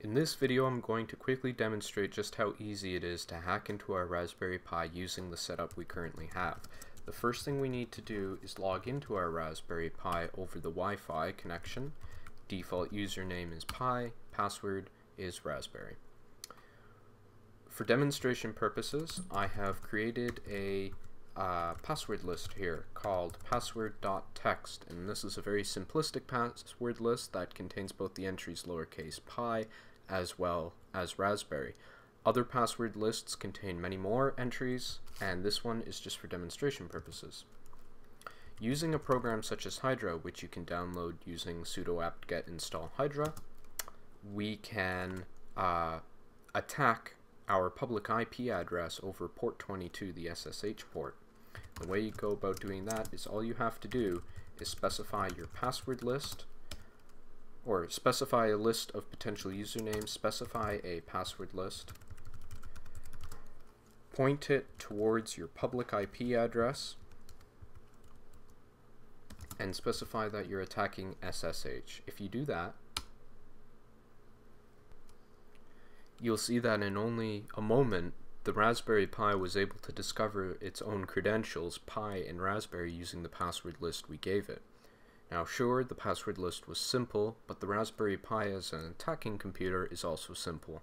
In this video I'm going to quickly demonstrate just how easy it is to hack into our Raspberry Pi using the setup we currently have. The first thing we need to do is log into our Raspberry Pi over the Wi-Fi connection. Default username is Pi, password is Raspberry. For demonstration purposes, I have created a uh, password list here called password.txt and this is a very simplistic password list that contains both the entries lowercase pi as well as raspberry. Other password lists contain many more entries and this one is just for demonstration purposes. Using a program such as Hydra, which you can download using sudo apt-get install Hydra, we can uh, attack our public IP address over port 22, the SSH port. The way you go about doing that is all you have to do is specify your password list or specify a list of potential usernames, specify a password list, point it towards your public IP address, and specify that you're attacking SSH. If you do that, you'll see that in only a moment the Raspberry Pi was able to discover its own credentials, Pi and Raspberry, using the password list we gave it. Now sure, the password list was simple, but the Raspberry Pi as an attacking computer is also simple.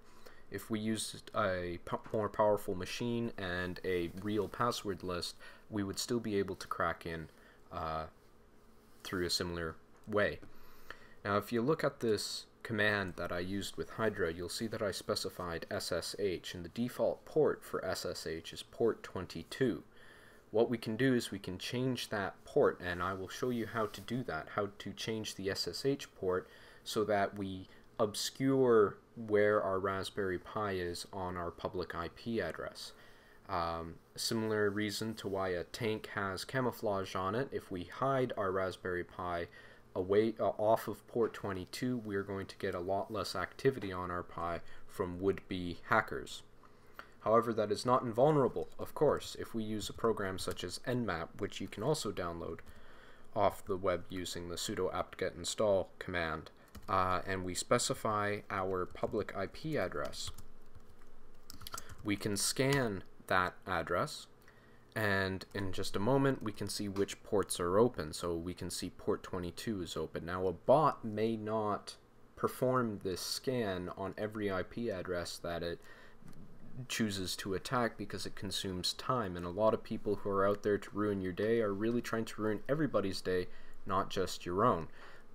If we used a more powerful machine and a real password list, we would still be able to crack in uh, through a similar way. Now if you look at this command that I used with Hydra, you'll see that I specified SSH, and the default port for SSH is port 22. What we can do is we can change that port, and I will show you how to do that, how to change the SSH port so that we obscure where our Raspberry Pi is on our public IP address. Um, similar reason to why a tank has camouflage on it, if we hide our Raspberry Pi away uh, off of port 22, we're going to get a lot less activity on our Pi from would-be hackers. However, that is not invulnerable, of course, if we use a program such as Nmap, which you can also download off the web using the sudo apt-get install command, uh, and we specify our public IP address. We can scan that address and in just a moment we can see which ports are open so we can see port 22 is open now a bot may not perform this scan on every IP address that it chooses to attack because it consumes time and a lot of people who are out there to ruin your day are really trying to ruin everybody's day not just your own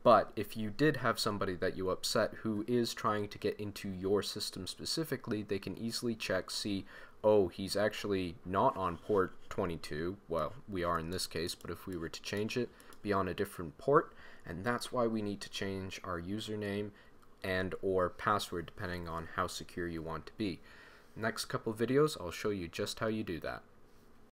but if you did have somebody that you upset who is trying to get into your system specifically, they can easily check, see, oh, he's actually not on port 22. Well, we are in this case, but if we were to change it, be on a different port, and that's why we need to change our username and or password depending on how secure you want to be. Next couple videos, I'll show you just how you do that.